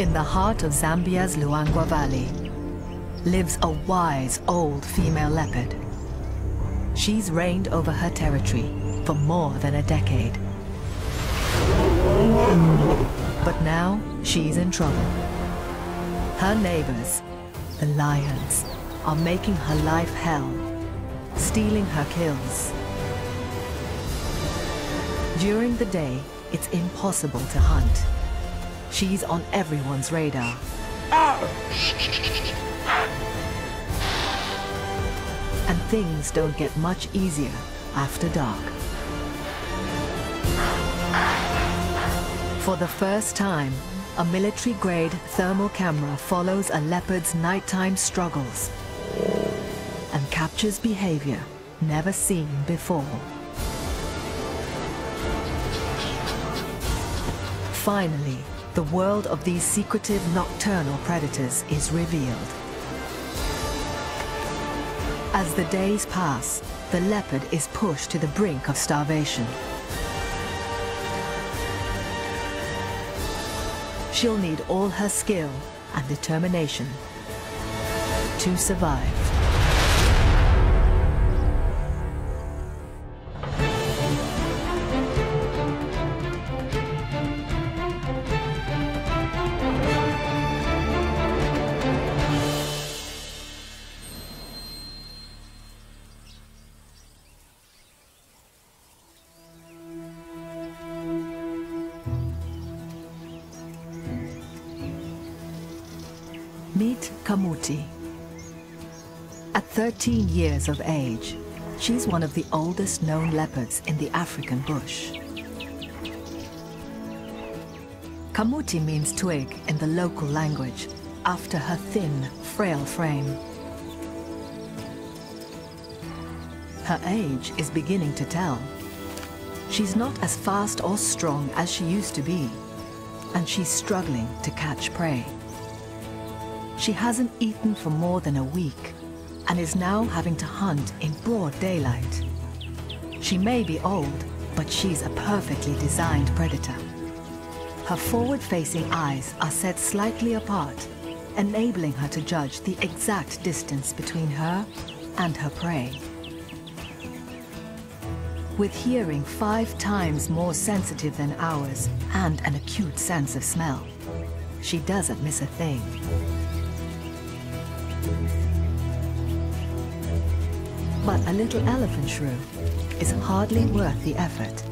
In the heart of Zambia's Luangwa Valley lives a wise old female leopard. She's reigned over her territory for more than a decade. But now she's in trouble. Her neighbors, the lions, are making her life hell, stealing her kills. During the day, it's impossible to hunt. She's on everyone's radar. And things don't get much easier after dark. For the first time, a military-grade thermal camera follows a leopard's nighttime struggles and captures behavior never seen before. Finally, the world of these secretive nocturnal predators is revealed. As the days pass, the leopard is pushed to the brink of starvation. She'll need all her skill and determination to survive. Meet Kamuti. At 13 years of age, she's one of the oldest known leopards in the African bush. Kamuti means twig in the local language, after her thin, frail frame. Her age is beginning to tell. She's not as fast or strong as she used to be, and she's struggling to catch prey. She hasn't eaten for more than a week and is now having to hunt in broad daylight. She may be old, but she's a perfectly designed predator. Her forward-facing eyes are set slightly apart, enabling her to judge the exact distance between her and her prey. With hearing five times more sensitive than ours and an acute sense of smell, she doesn't miss a thing. But a little elephant shrew is hardly worth the effort.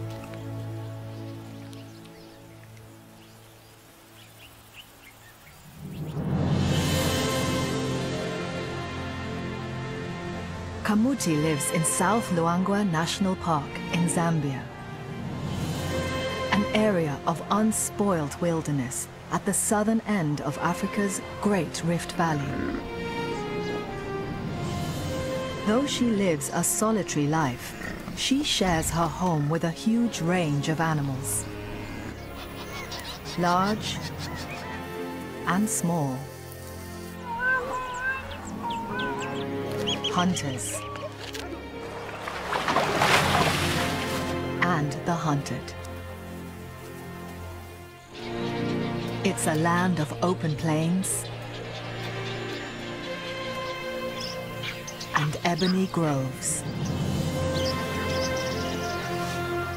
Kamuti lives in South Luangwa National Park in Zambia. An area of unspoiled wilderness at the southern end of Africa's Great Rift Valley. Though she lives a solitary life, she shares her home with a huge range of animals. Large and small. Hunters. And the hunted. It's a land of open plains, ebony groves.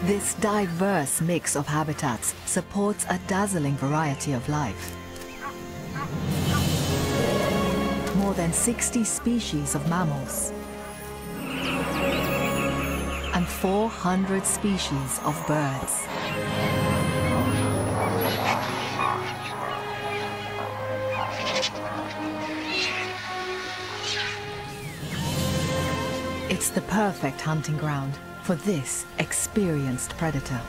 This diverse mix of habitats supports a dazzling variety of life. More than 60 species of mammals and 400 species of birds. It's the perfect hunting ground for this experienced predator.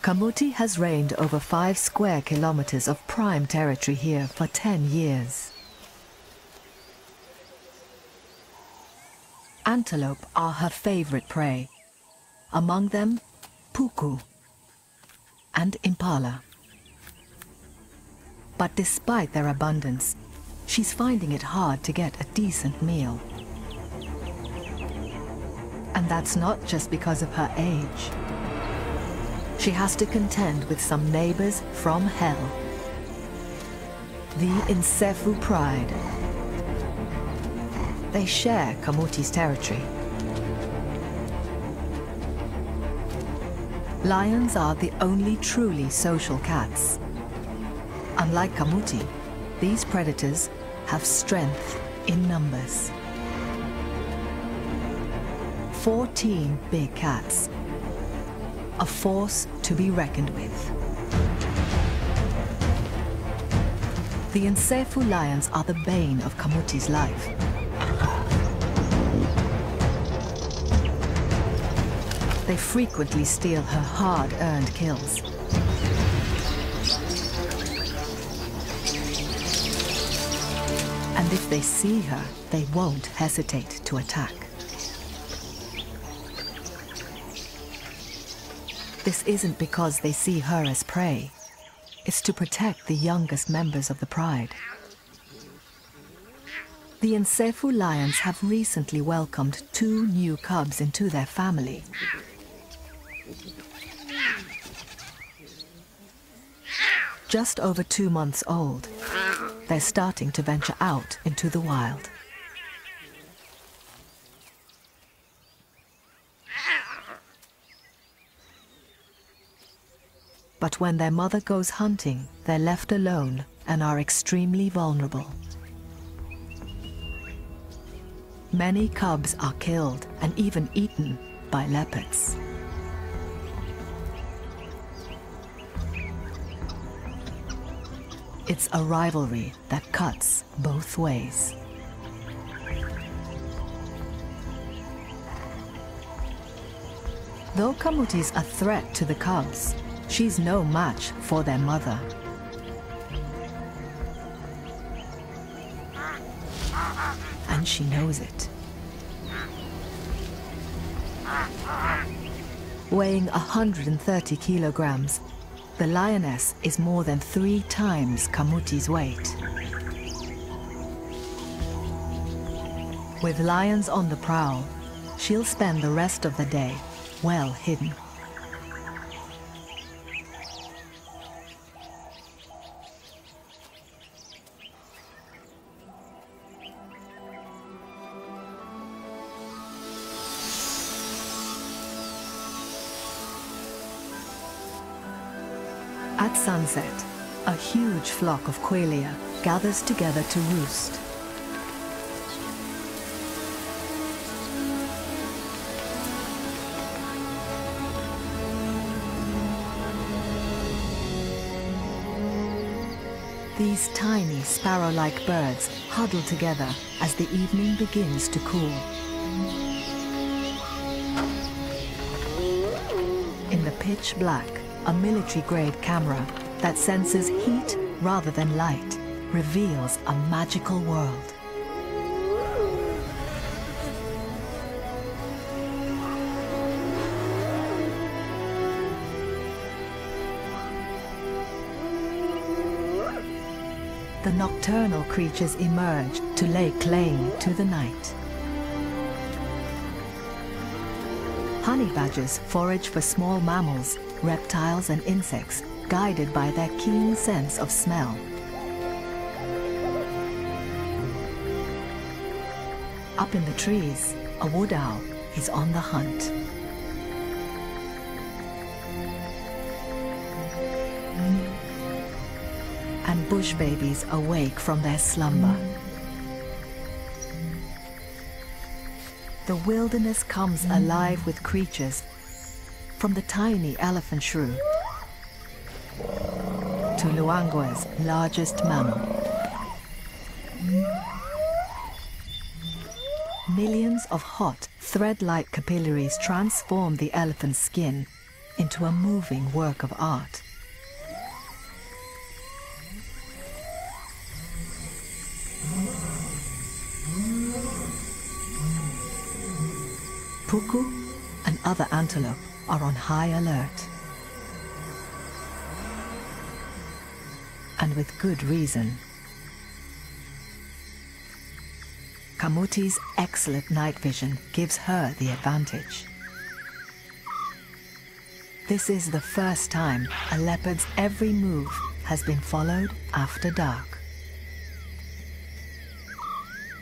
Kamuti has reigned over five square kilometers of prime territory here for 10 years. Antelope are her favorite prey. Among them, puku and impala. But despite their abundance, she's finding it hard to get a decent meal. And that's not just because of her age. She has to contend with some neighbors from hell. The Nsefu Pride. They share Kamuti's territory. Lions are the only truly social cats. Unlike Kamuti, these predators have strength in numbers. 14 big cats. A force to be reckoned with. The Nsefu lions are the bane of Kamuti's life. They frequently steal her hard-earned kills. And if they see her, they won't hesitate to attack. This isn't because they see her as prey. It's to protect the youngest members of the pride. The Nsefu lions have recently welcomed two new cubs into their family. Just over two months old, they're starting to venture out into the wild. But when their mother goes hunting, they're left alone and are extremely vulnerable. Many cubs are killed and even eaten by leopards. It's a rivalry that cuts both ways. Though Kamuti's a threat to the cubs, she's no match for their mother. And she knows it. Weighing 130 kilograms, the lioness is more than three times Kamuti's weight. With lions on the prowl, she'll spend the rest of the day well hidden. Sunset, a huge flock of quelea gathers together to roost. These tiny sparrow-like birds huddle together as the evening begins to cool. In the pitch black, a military-grade camera that senses heat rather than light reveals a magical world. The nocturnal creatures emerge to lay claim to the night. Honey badgers forage for small mammals, reptiles and insects, guided by their keen sense of smell. Up in the trees, a wood owl is on the hunt. And bush babies awake from their slumber. The wilderness comes alive with creatures from the tiny elephant shrew to largest mammal. Millions of hot, thread-like capillaries transform the elephant's skin into a moving work of art. Puku and other antelope are on high alert. With good reason. Kamuti's excellent night vision gives her the advantage. This is the first time a leopard's every move has been followed after dark.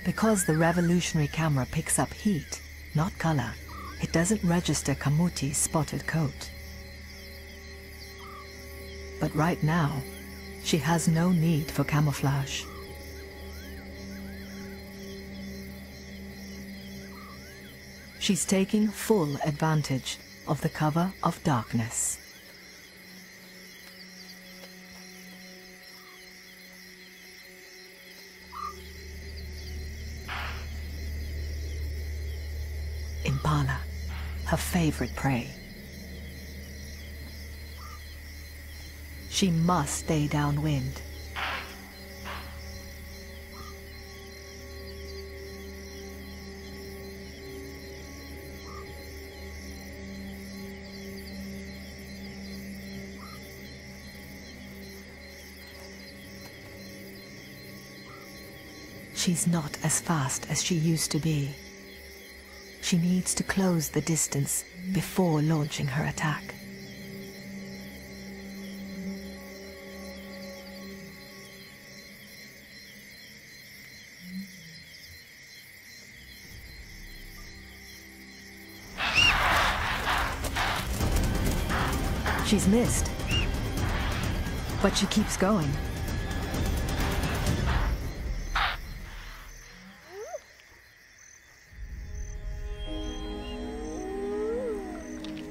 Because the revolutionary camera picks up heat, not color, it doesn't register Kamuti's spotted coat. But right now, she has no need for camouflage. She's taking full advantage of the cover of darkness. Impala, her favorite prey. She must stay downwind. She's not as fast as she used to be. She needs to close the distance before launching her attack. She's missed. But she keeps going.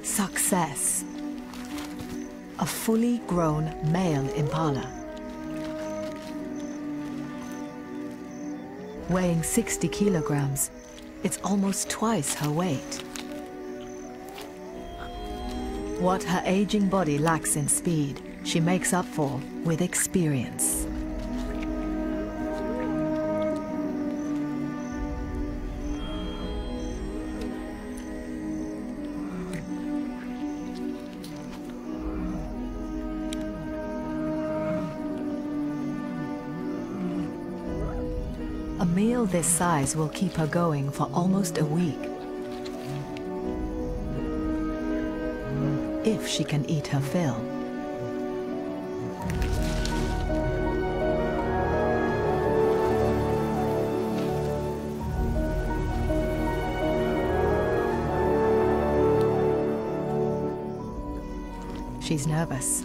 Success. A fully grown male impala. Weighing 60 kilograms, it's almost twice her weight. What her aging body lacks in speed, she makes up for with experience. A meal this size will keep her going for almost a week. If she can eat her fill. She's nervous.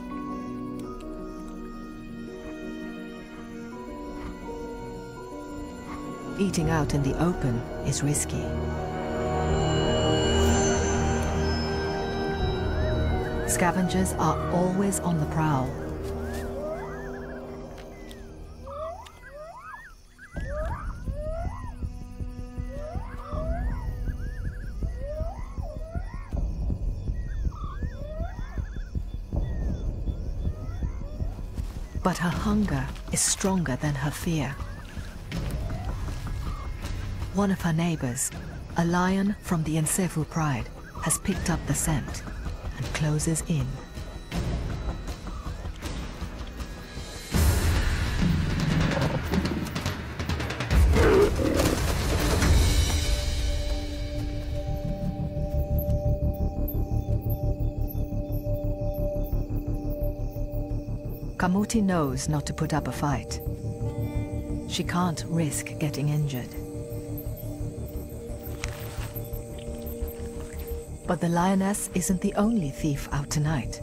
Eating out in the open is risky. Scavengers are always on the prowl. But her hunger is stronger than her fear. One of her neighbors, a lion from the Nsefu pride, has picked up the scent and closes in. Kamuti knows not to put up a fight. She can't risk getting injured. But the lioness isn't the only thief out tonight.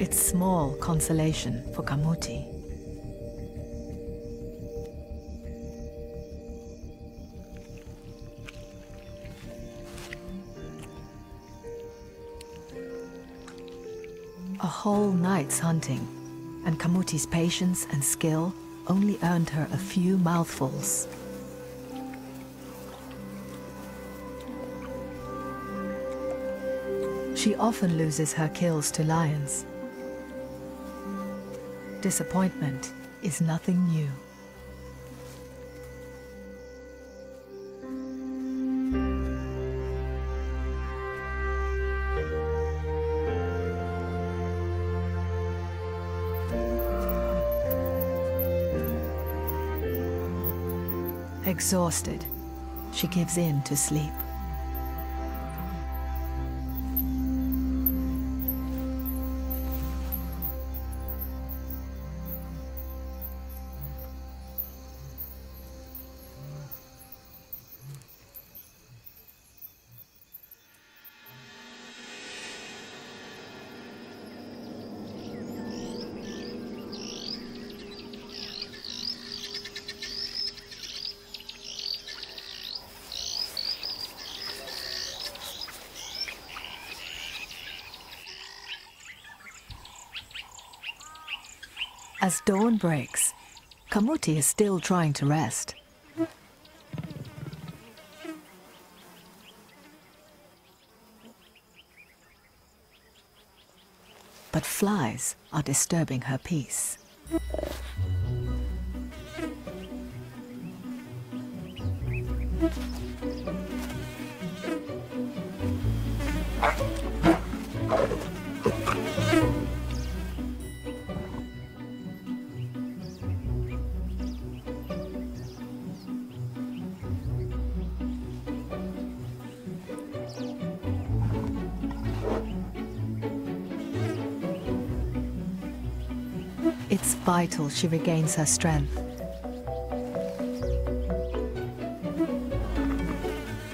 It's small consolation for Kamuti. Hunting, and Kamuti's patience and skill only earned her a few mouthfuls. She often loses her kills to lions. Disappointment is nothing new. Exhausted, she gives in to sleep. As dawn breaks, Kamuti is still trying to rest. But flies are disturbing her peace. It's vital she regains her strength.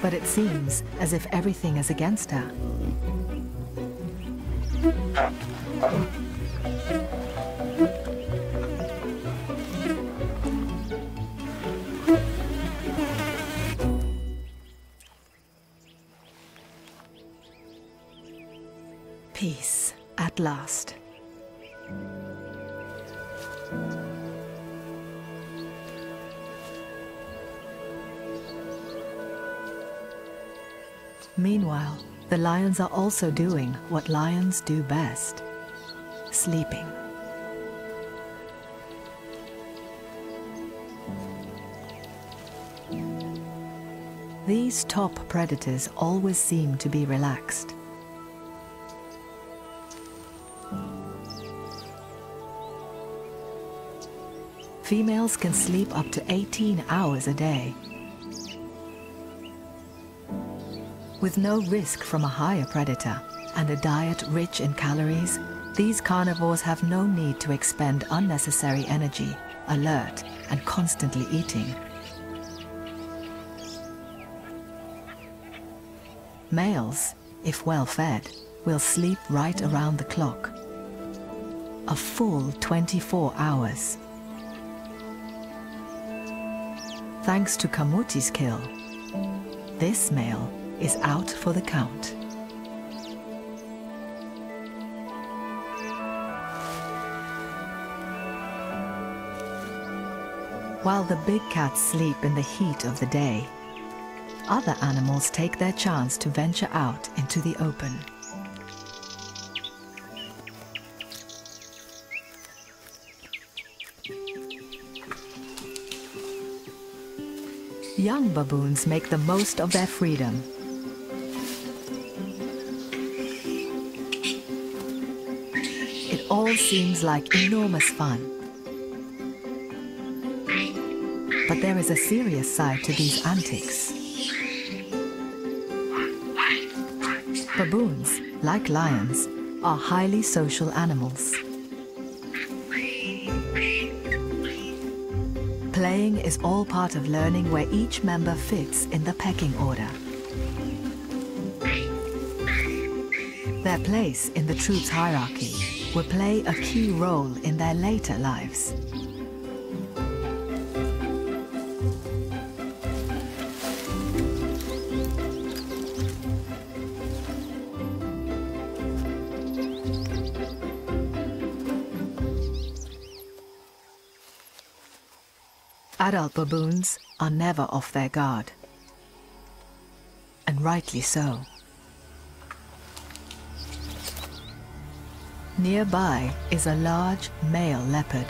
But it seems as if everything is against her. Lions are also doing what lions do best sleeping. These top predators always seem to be relaxed. Females can sleep up to 18 hours a day. With no risk from a higher predator and a diet rich in calories, these carnivores have no need to expend unnecessary energy, alert and constantly eating. Males, if well fed, will sleep right around the clock. A full 24 hours. Thanks to Kamuti's kill, this male is out for the count. While the big cats sleep in the heat of the day, other animals take their chance to venture out into the open. Young baboons make the most of their freedom. Seems like enormous fun. But there is a serious side to these antics. Baboons, like lions, are highly social animals. Playing is all part of learning where each member fits in the pecking order. Their place in the troop's hierarchy will play a key role in their later lives. Adult baboons are never off their guard. And rightly so. Nearby is a large male leopard.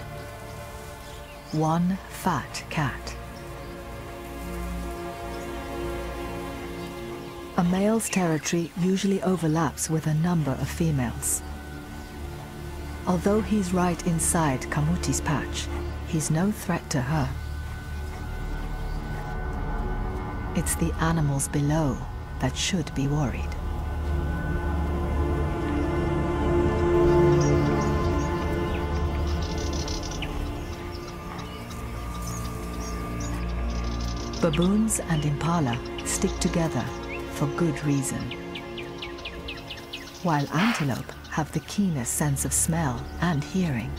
One fat cat. A male's territory usually overlaps with a number of females. Although he's right inside Kamuti's patch, he's no threat to her. It's the animals below that should be worried. Baboons and impala stick together for good reason. While antelope have the keenest sense of smell and hearing,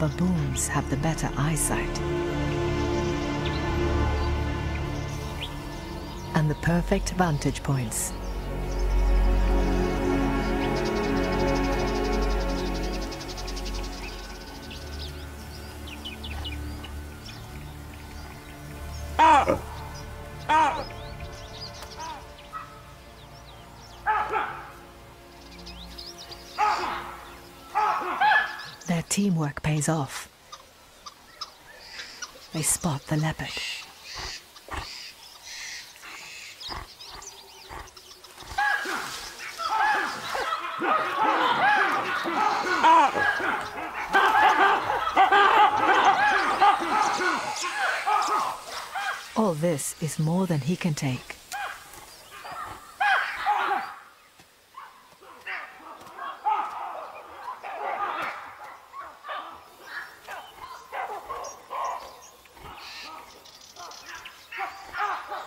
baboons have the better eyesight. And the perfect vantage points. Their teamwork pays off. They spot the leopard. All this is more than he can take.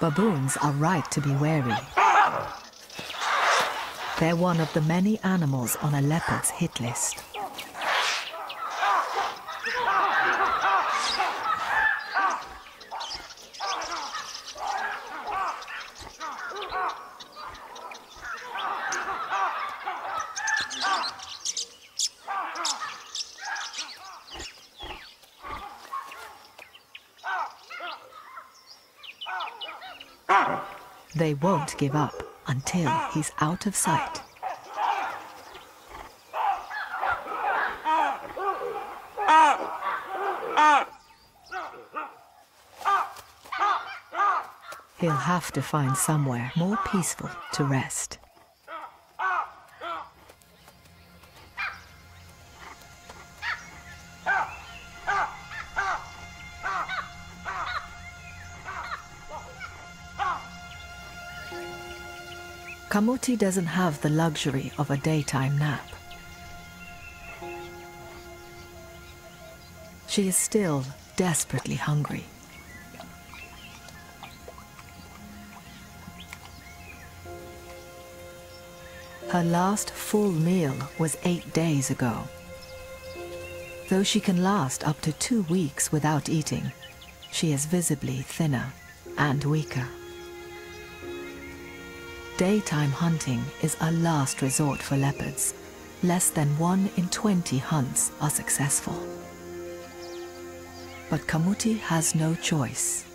Baboons are right to be wary. They're one of the many animals on a leopard's hit list. They won't give up until he's out of sight. He'll have to find somewhere more peaceful to rest. Kamuti doesn't have the luxury of a daytime nap. She is still desperately hungry. Her last full meal was eight days ago. Though she can last up to two weeks without eating, she is visibly thinner and weaker. Daytime hunting is a last resort for leopards. Less than one in 20 hunts are successful. But Kamuti has no choice.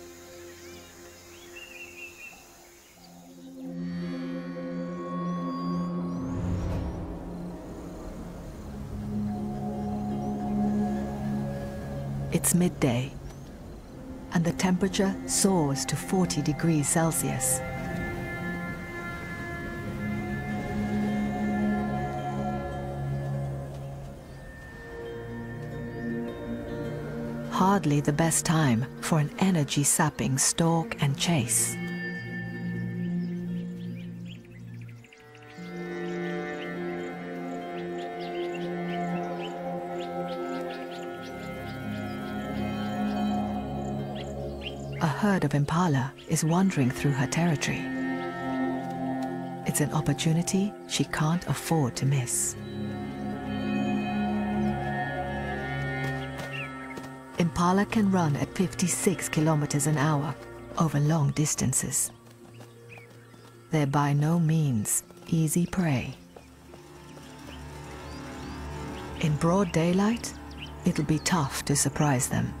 It's midday, and the temperature soars to 40 degrees Celsius. Hardly the best time for an energy-sapping stalk and chase. A herd of impala is wandering through her territory. It's an opportunity she can't afford to miss. Impala can run at 56 kilometers an hour over long distances. They're by no means easy prey. In broad daylight, it'll be tough to surprise them.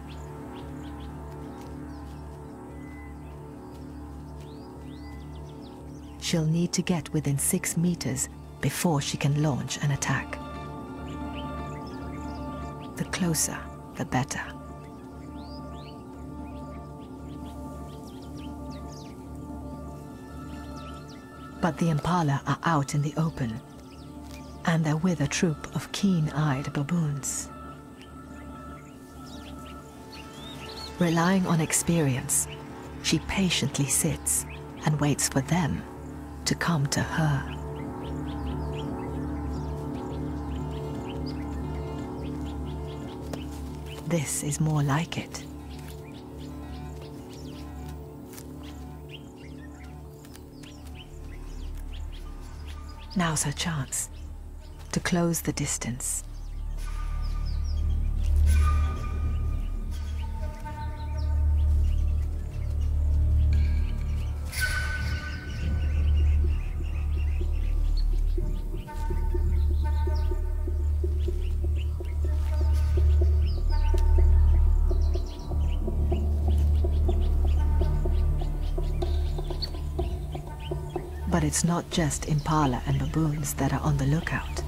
She'll need to get within six meters before she can launch an attack. the closer, the better. But the impala are out in the open, and they're with a troop of keen-eyed baboons. Relying on experience, she patiently sits and waits for them to come to her. This is more like it. Now's her chance to close the distance. It's not just impala and baboons that are on the lookout.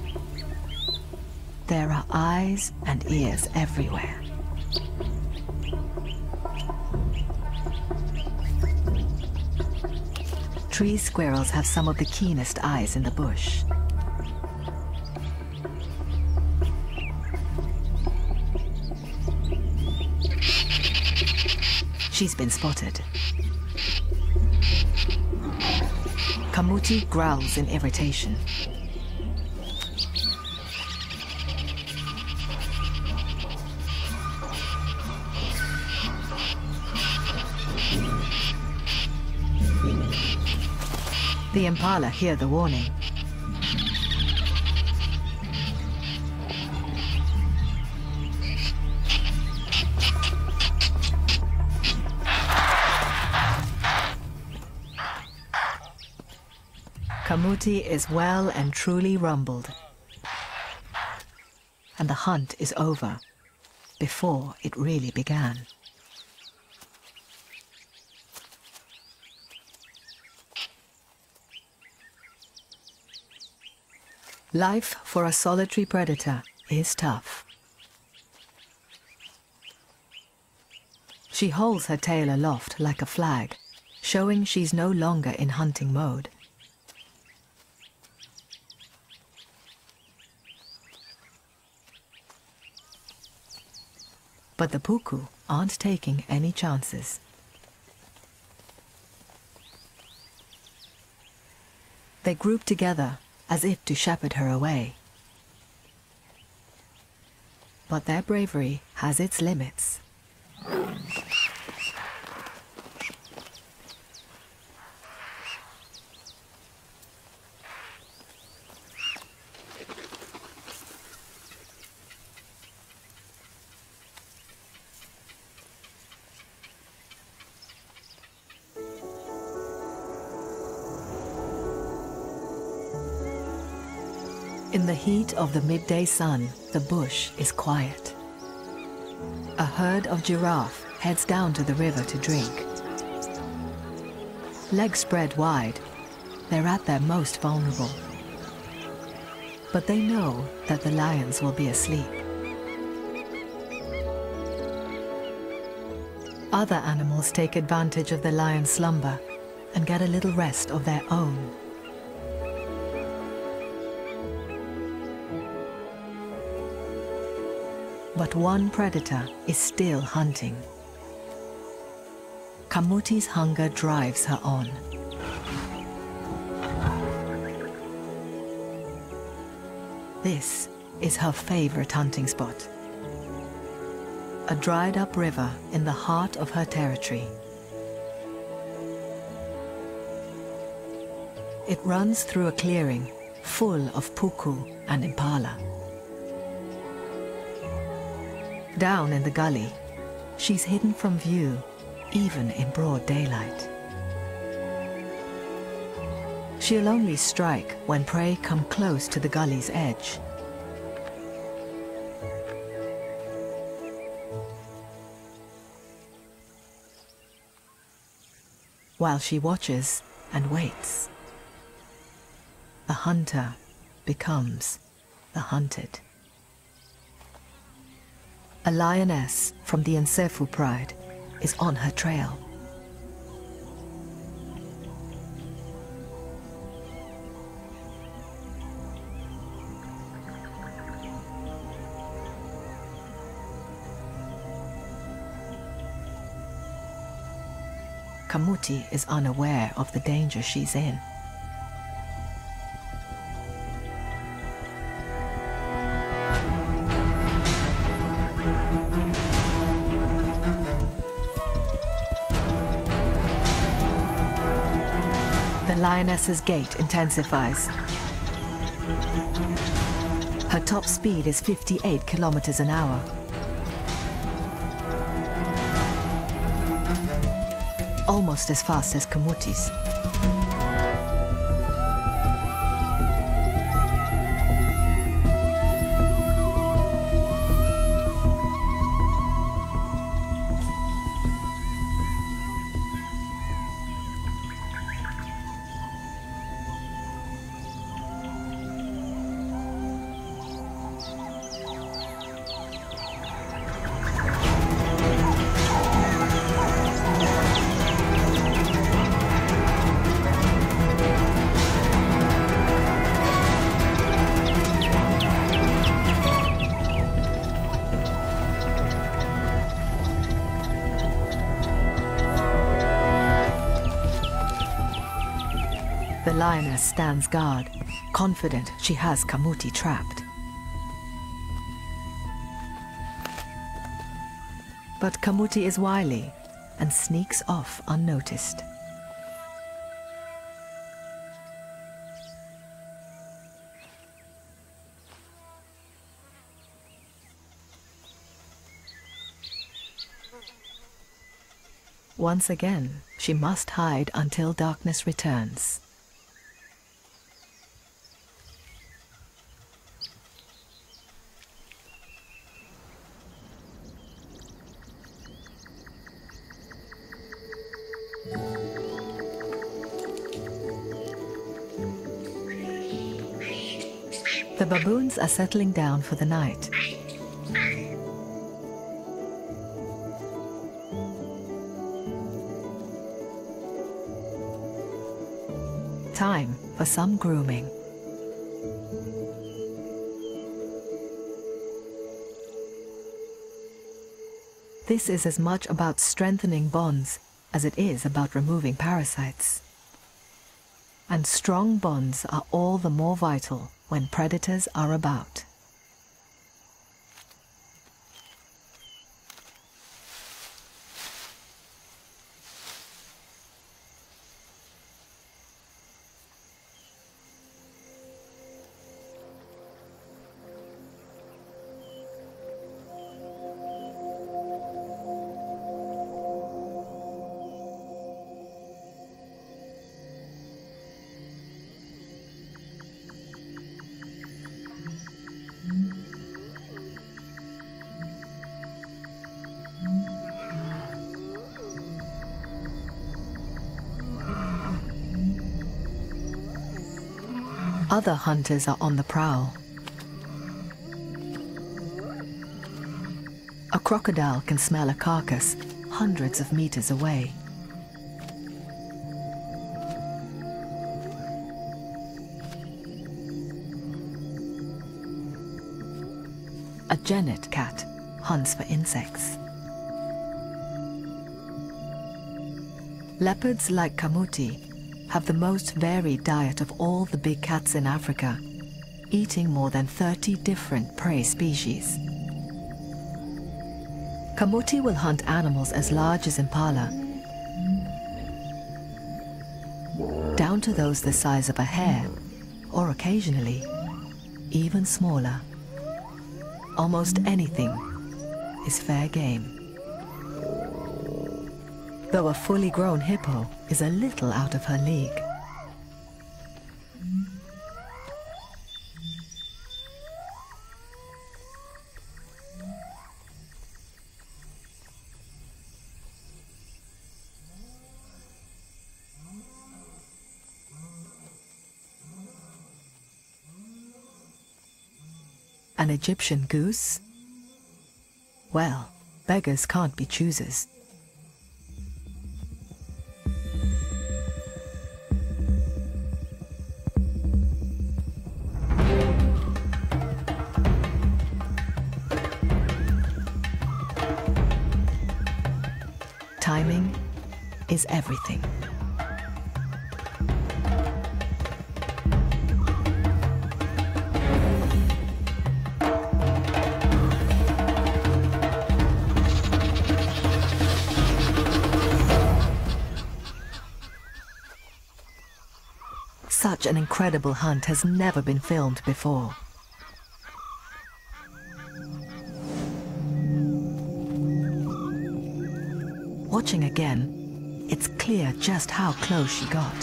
There are eyes and ears everywhere. Tree squirrels have some of the keenest eyes in the bush. She's been spotted. Kamuti growls in irritation. The impala hear the warning. Kamuti is well and truly rumbled. And the hunt is over before it really began. Life for a solitary predator is tough. She holds her tail aloft like a flag, showing she's no longer in hunting mode. But the puku aren't taking any chances. They group together as if to shepherd her away. But their bravery has its limits. In the heat of the midday sun, the bush is quiet. A herd of giraffe heads down to the river to drink. Legs spread wide, they're at their most vulnerable. But they know that the lions will be asleep. Other animals take advantage of the lion's slumber and get a little rest of their own. But one predator is still hunting. Kamuti's hunger drives her on. This is her favorite hunting spot. A dried up river in the heart of her territory. It runs through a clearing full of puku and impala. Down in the gully, she's hidden from view, even in broad daylight. She'll only strike when prey come close to the gully's edge. While she watches and waits, the hunter becomes the hunted. A lioness from the Nsefu pride is on her trail. Kamuti is unaware of the danger she's in. Lioness's gait intensifies. Her top speed is 58 kilometers an hour. almost as fast as Kamuti's. The lioness stands guard, confident she has Kamuti trapped. But Kamuti is wily and sneaks off unnoticed. Once again, she must hide until darkness returns. The baboons are settling down for the night. Time for some grooming. This is as much about strengthening bonds as it is about removing parasites. And strong bonds are all the more vital when predators are about. Other hunters are on the prowl. A crocodile can smell a carcass hundreds of meters away. A genet cat hunts for insects. Leopards like Kamuti have the most varied diet of all the big cats in Africa, eating more than 30 different prey species. Kamuti will hunt animals as large as impala, down to those the size of a hare, or occasionally, even smaller. Almost anything is fair game though a fully grown hippo is a little out of her league. An Egyptian goose? Well, beggars can't be choosers. Everything. Such an incredible hunt has never been filmed before. Watching again, it's clear just how close she got.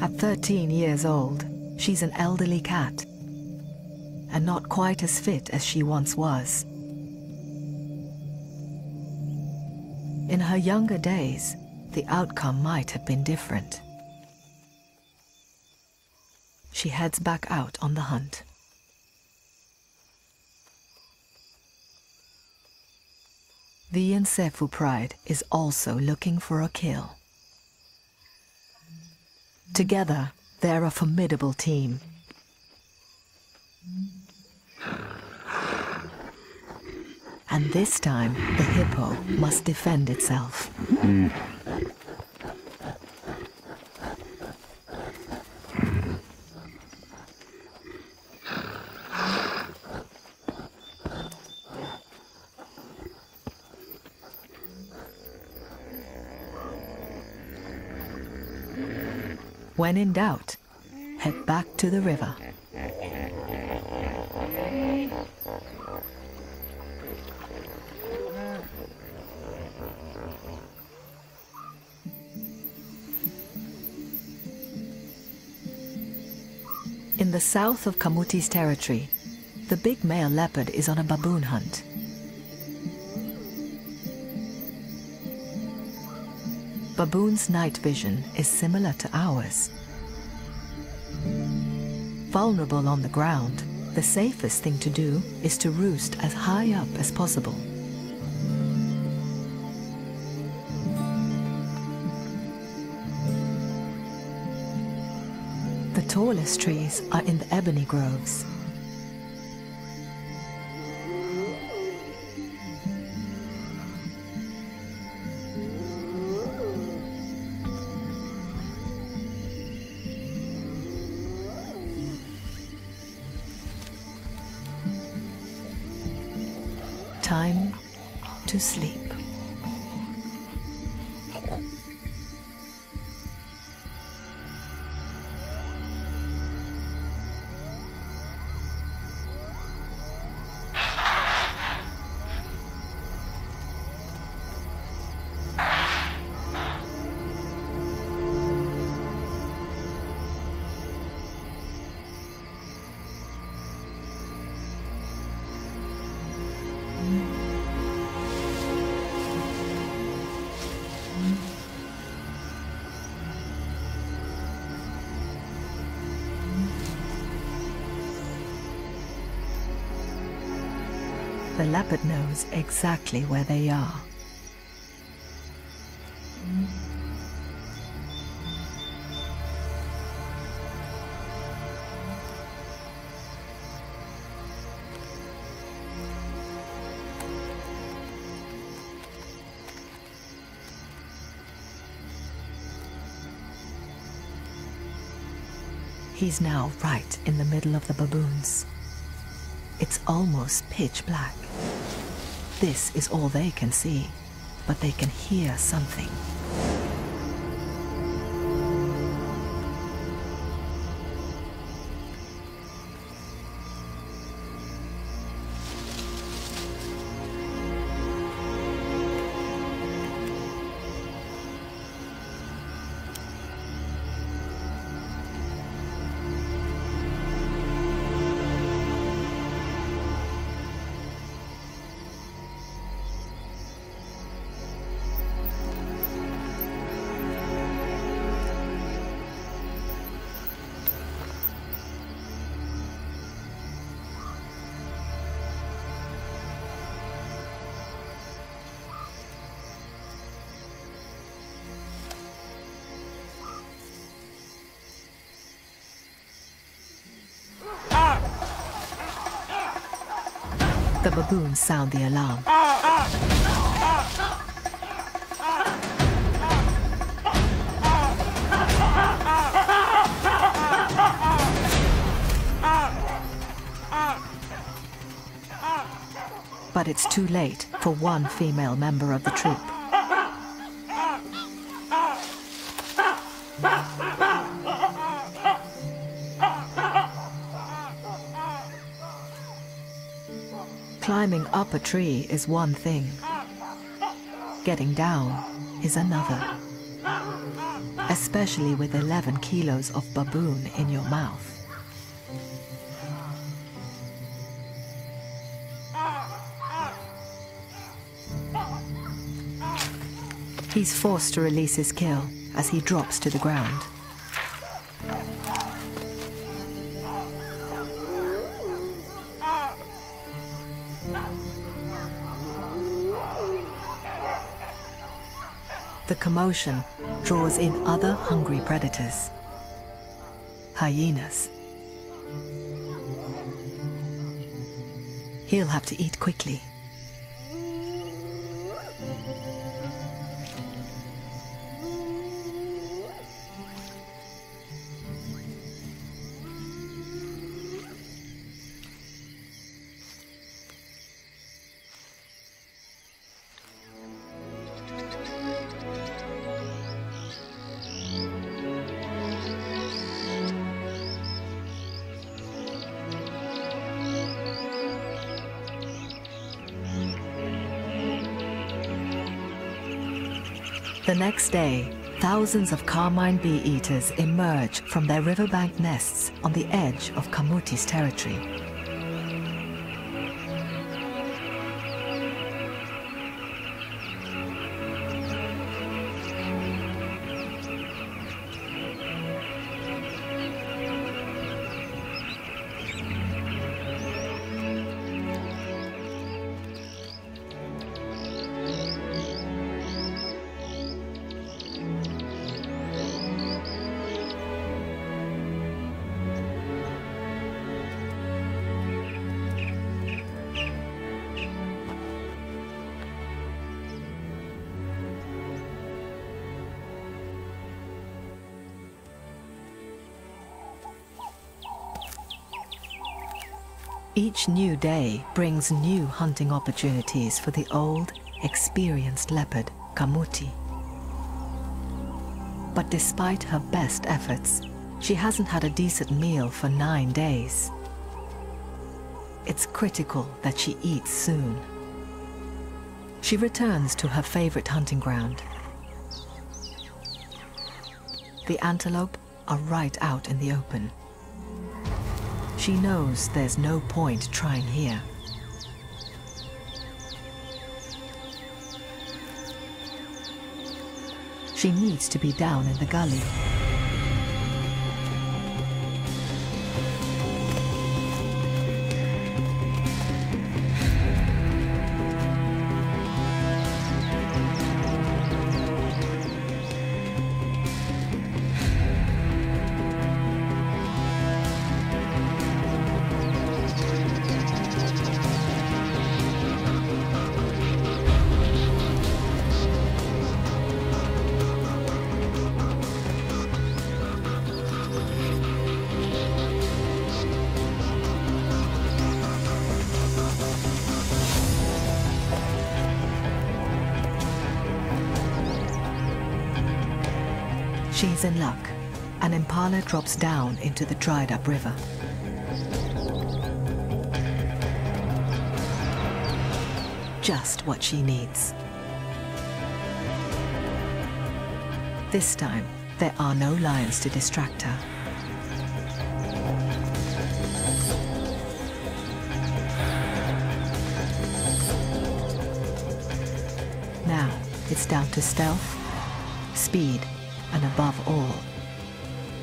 At 13 years old, she's an elderly cat and not quite as fit as she once was. In her younger days, the outcome might have been different. She heads back out on the hunt. The Nsefu pride is also looking for a kill. Together, they're a formidable team. And this time, the hippo must defend itself. Hmm. When in doubt, head back to the river. In the south of Kamuti's territory, the big male leopard is on a baboon hunt. Baboon's night vision is similar to ours. Vulnerable on the ground, the safest thing to do is to roost as high up as possible. The tallest trees are in the ebony groves. Knows exactly where they are. He's now right in the middle of the baboons. It's almost pitch black. This is all they can see, but they can hear something. Baboons sound the alarm. But it's too late for one female member of the troop. Up a tree is one thing. Getting down is another. Especially with 11 kilos of baboon in your mouth. He's forced to release his kill as he drops to the ground. Commotion draws in other hungry predators. Hyenas. He'll have to eat quickly. The next day, thousands of carmine bee eaters emerge from their riverbank nests on the edge of Kamuti's territory. Each new day brings new hunting opportunities for the old, experienced leopard, Kamuti. But despite her best efforts, she hasn't had a decent meal for nine days. It's critical that she eats soon. She returns to her favorite hunting ground. The antelope are right out in the open. She knows there's no point trying here. She needs to be down in the gully. She's in luck. An impala drops down into the dried up river. Just what she needs. This time, there are no lions to distract her. Now, it's down to stealth, speed, and above all,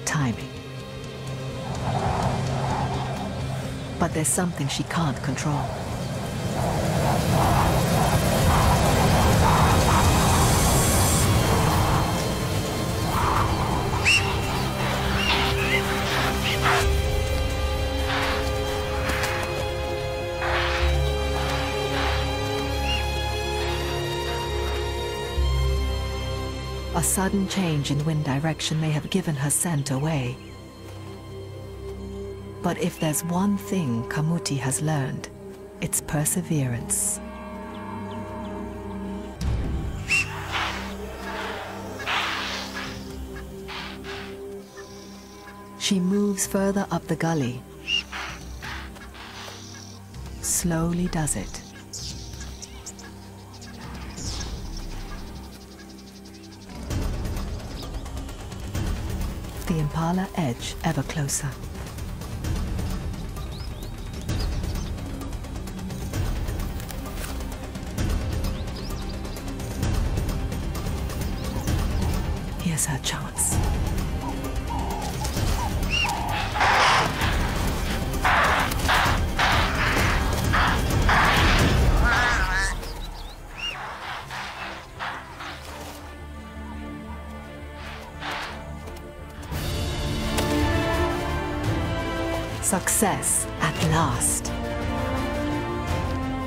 timing. But there's something she can't control. Sudden change in wind direction may have given her scent away. But if there's one thing Kamuti has learned, it's perseverance. She moves further up the gully. Slowly does it. Impala edge ever closer. Here's her chance. Success at last.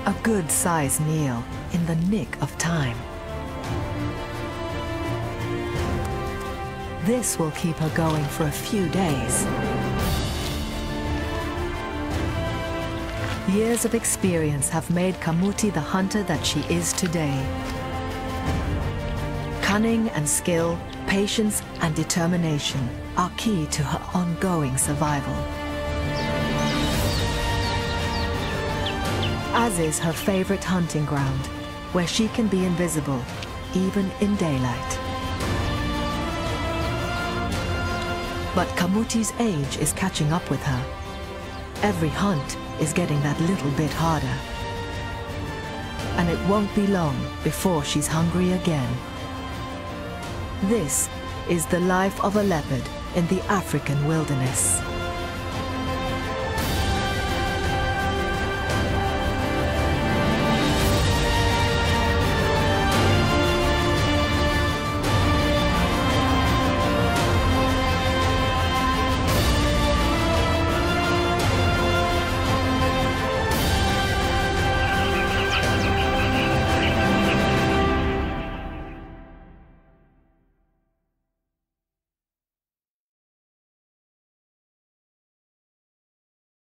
A good sized meal in the nick of time. This will keep her going for a few days. Years of experience have made Kamuti the hunter that she is today. Cunning and skill, patience and determination are key to her ongoing survival. As is her favorite hunting ground, where she can be invisible, even in daylight. But Kamuti's age is catching up with her. Every hunt is getting that little bit harder. And it won't be long before she's hungry again. This is the life of a leopard in the African wilderness.